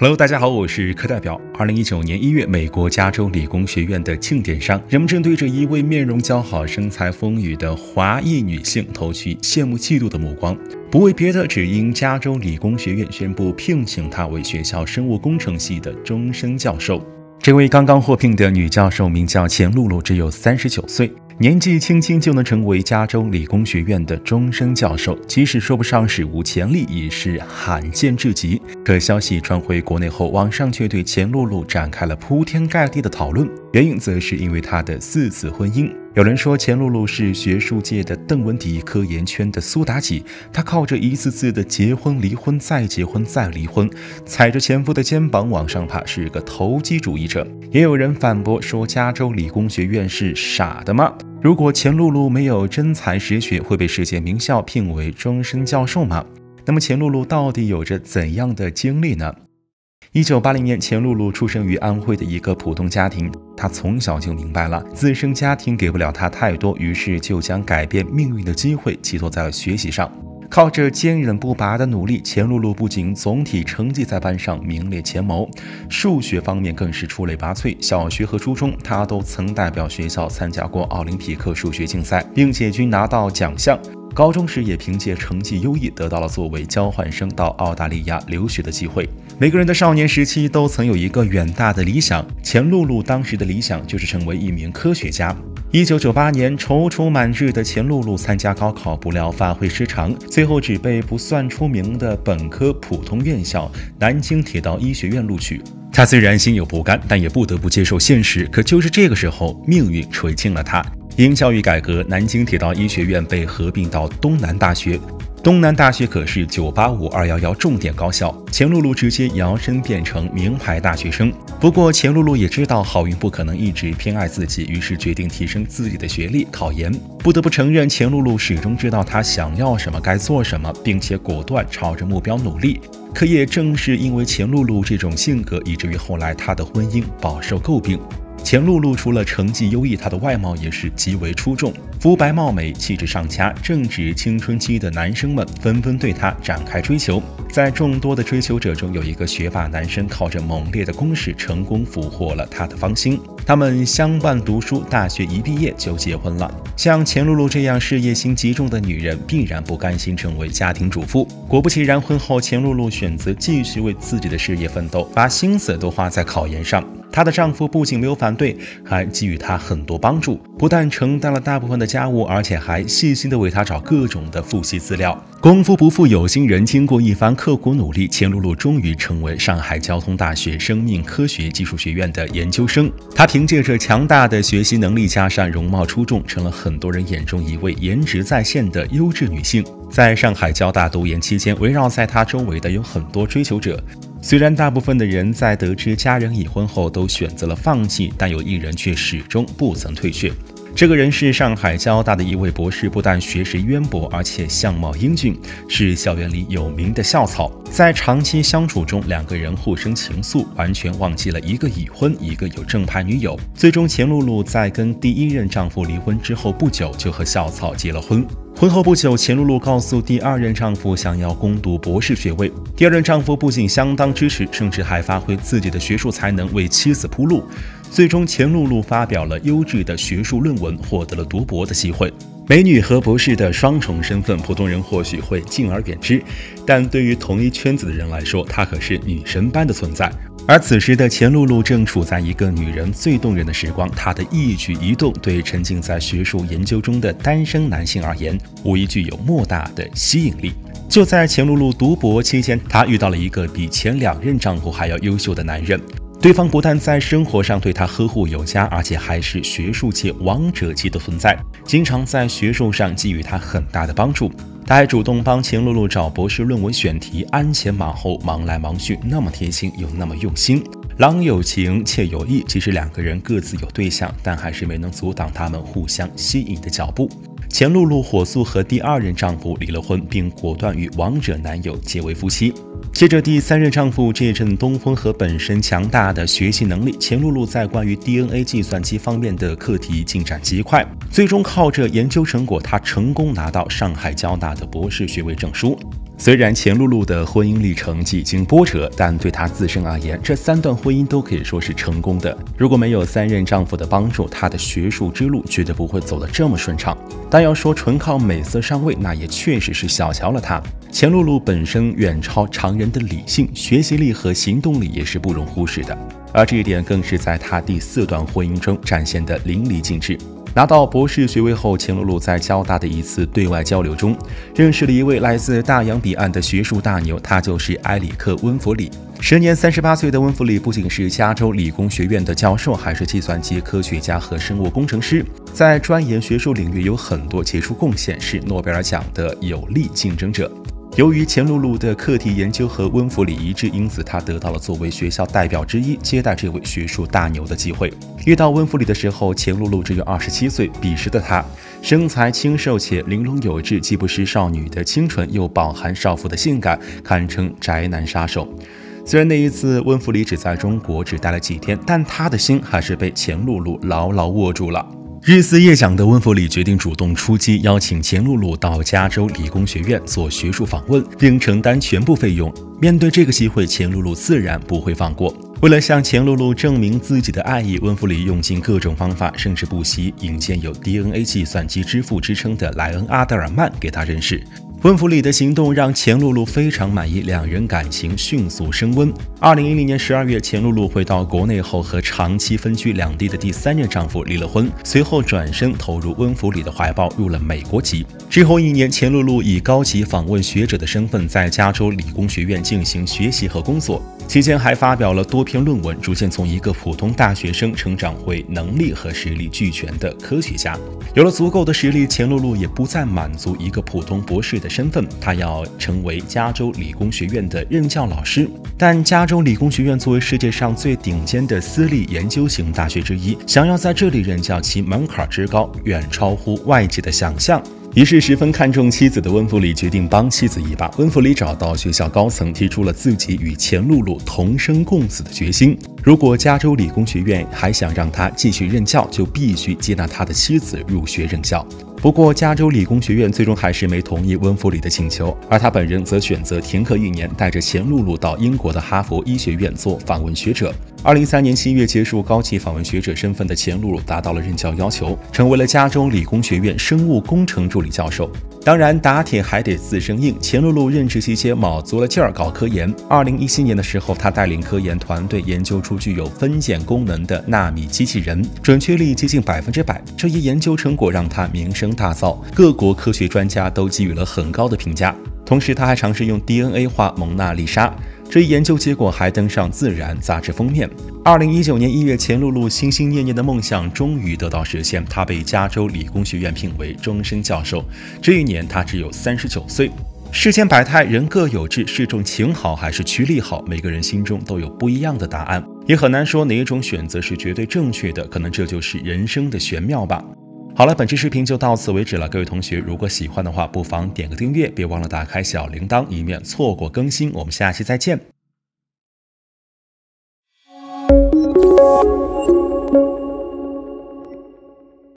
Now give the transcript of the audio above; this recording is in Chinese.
Hello，大家好，我是课代表。二零一九年一月，美国加州理工学院的庆典上，人们正对着一位面容姣好、身材丰腴的华裔女性投去羡慕嫉妒的目光，不为别的，只因加州理工学院宣布聘请她为学校生物工程系的终身教授。这位刚刚获聘的女教授名叫钱露露，只有三十九岁。年纪轻轻就能成为加州理工学院的终身教授，即使说不上史无前例，也是罕见至极。可消息传回国内后，网上却对钱露露展开了铺天盖地的讨论。原因则是因为她的四次婚姻。有人说钱露露是学术界的邓文迪，科研圈的苏妲己。她靠着一次次的结婚、离婚、再结婚、再离婚，踩着前夫的肩膀往上爬，是个投机主义者。也有人反驳说，加州理工学院是傻的吗？如果钱露露没有真才实学，会被世界名校聘为终身教授吗？那么钱露露到底有着怎样的经历呢？一九八零年，钱露露出生于安徽的一个普通家庭。她从小就明白了自身家庭给不了她太多，于是就将改变命运的机会寄托在了学习上。靠着坚韧不拔的努力，钱露露不仅总体成绩在班上名列前茅，数学方面更是出类拔萃。小学和初中，她都曾代表学校参加过奥林匹克数学竞赛，并且均拿到奖项。高中时也凭借成绩优异，得到了作为交换生到澳大利亚留学的机会。每个人的少年时期都曾有一个远大的理想，钱露露当时的理想就是成为一名科学家。一九九八年，踌躇满志的钱露露参加高考，不料发挥失常，最后只被不算出名的本科普通院校南京铁道医学院录取。她虽然心有不甘，但也不得不接受现实。可就是这个时候，命运垂青了她。因教育改革，南京铁道医学院被合并到东南大学。东南大学可是985、211重点高校，钱露露直接摇身变成名牌大学生。不过，钱露露也知道好运不可能一直偏爱自己，于是决定提升自己的学历，考研。不得不承认，钱露露始终知道她想要什么，该做什么，并且果断朝着目标努力。可也正是因为钱露露这种性格，以至于后来她的婚姻饱受诟病。钱露露除了成绩优异，她的外貌也是极为出众，肤白貌美，气质上佳。正值青春期的男生们纷纷对她展开追求。在众多的追求者中，有一个学霸男生靠着猛烈的攻势，成功俘获了她的芳心。他们相伴读书，大学一毕业就结婚了。像钱露露这样事业心极重的女人，必然不甘心成为家庭主妇。果不其然，婚后钱露露选择继续为自己的事业奋斗，把心思都花在考研上。她的丈夫不仅没有反对，还给予她很多帮助，不但承担了大部分的家务，而且还细心的为她找各种的复习资料。功夫不负有心人，经过一番刻苦努力，钱露露终于成为上海交通大学生命科学技术学院的研究生。她凭借着强大的学习能力，加上容貌出众，成了很多人眼中一位颜值在线的优质女性。在上海交大读研期间，围绕在她周围的有很多追求者。虽然大部分的人在得知家人已婚后都选择了放弃，但有一人却始终不曾退却。这个人是上海交大的一位博士，不但学识渊博，而且相貌英俊，是校园里有名的校草。在长期相处中，两个人互生情愫，完全忘记了一个已婚，一个有正牌女友。最终，钱露露在跟第一任丈夫离婚之后不久，就和校草结了婚。婚后不久，钱露露告诉第二任丈夫想要攻读博士学位。第二任丈夫不仅相当支持，甚至还发挥自己的学术才能为妻子铺路。最终，钱露露发表了优质的学术论文，获得了读博的机会。美女和博士的双重身份，普通人或许会敬而远之，但对于同一圈子的人来说，她可是女神般的存在。而此时的钱露露正处在一个女人最动人的时光，她的一举一动对沉浸在学术研究中的单身男性而言，无疑具有莫大的吸引力。就在钱露露读博期间，她遇到了一个比前两任丈夫还要优秀的男人，对方不但在生活上对她呵护有加，而且还是学术界王者级的存在，经常在学术上给予她很大的帮助。他还主动帮钱露露找博士论文选题，鞍前马后，忙来忙去，那么贴心又那么用心。郎有情，妾有意。即使两个人各自有对象，但还是没能阻挡他们互相吸引的脚步。钱露露火速和第二任丈夫离了婚，并果断与王者男友结为夫妻。接着第三任丈夫这一阵东风和本身强大的学习能力，钱露露在关于 DNA 计算机方面的课题进展极快，最终靠着研究成果，她成功拿到上海交大的博士学位证书。虽然钱露露的婚姻历程几经波折，但对她自身而言，这三段婚姻都可以说是成功的。如果没有三任丈夫的帮助，她的学术之路绝对不会走得这么顺畅。但要说纯靠美色上位，那也确实是小瞧了她。钱露露本身远超常人的理性、学习力和行动力也是不容忽视的，而这一点更是在她第四段婚姻中展现的淋漓尽致。拿到博士学位后，钱露露在交大的一次对外交流中，认识了一位来自大洋彼岸的学术大牛，他就是埃里克·温弗里。时年三十八岁的温弗里不仅是加州理工学院的教授，还是计算机科学家和生物工程师，在专研学术领域有很多杰出贡献，是诺贝尔奖的有力竞争者。由于钱露露的课题研究和温弗里一致，因此她得到了作为学校代表之一接待这位学术大牛的机会。遇到温弗里的时候，钱露露只有二十七岁。彼时的她，身材清瘦且玲珑有致，既不失少女的清纯，又饱含少妇的性感，堪称宅男杀手。虽然那一次温弗里只在中国只待了几天，但他的心还是被钱露露牢牢握住了。日思夜想的温弗里决定主动出击，邀请钱露露到加州理工学院做学术访问，并承担全部费用。面对这个机会，钱露露自然不会放过。为了向钱露露证明自己的爱意，温弗里用尽各种方法，甚至不惜引荐有 DNA 计算机之父之称的莱恩·阿德尔曼给他认识。温弗里的行动让钱露露非常满意，两人感情迅速升温。二零一零年十二月，钱露露回到国内后，和长期分居两地的第三任丈夫离了婚，随后转身投入温弗里的怀抱，入了美国籍。之后一年，钱露露以高级访问学者的身份，在加州理工学院进行学习和工作。期间还发表了多篇论文，逐渐从一个普通大学生成长为能力和实力俱全的科学家。有了足够的实力，钱露露也不再满足一个普通博士的身份，她要成为加州理工学院的任教老师。但加州理工学院作为世界上最顶尖的私立研究型大学之一，想要在这里任教，其门槛之高远超乎外界的想象。于是，十分看重妻子的温弗里决定帮妻子一把。温弗里找到学校高层，提出了自己与钱露露同生共死的决心。如果加州理工学院还想让他继续任教，就必须接纳他的妻子入学任教。不过，加州理工学院最终还是没同意温弗里的请求，而他本人则选择停课一年，带着钱露露到英国的哈佛医学院做访问学者。二零一三年七月结束高级访问学者身份的钱露露达到了任教要求，成为了加州理工学院生物工程助理教授。当然，打铁还得自身硬。钱露露任职期间卯足了劲儿搞科研。二零一七年的时候，他带领科研团队研究出具有分拣功能的纳米机器人，准确率接近百分之百。这一研究成果让他名声大噪，各国科学专家都给予了很高的评价。同时，他还尝试用 DNA 画蒙娜丽莎。这一研究结果还登上《自然》杂志封面。二零一九年一月，钱露露心心念念的梦想终于得到实现，她被加州理工学院聘为终身教授。这一年，她只有三十九岁。世间百态，人各有志，是重情好还是趋利好？每个人心中都有不一样的答案，也很难说哪一种选择是绝对正确的。可能这就是人生的玄妙吧。好了，本期视频就到此为止了。各位同学，如果喜欢的话，不妨点个订阅，别忘了打开小铃铛，以免错过更新。我们下期再见。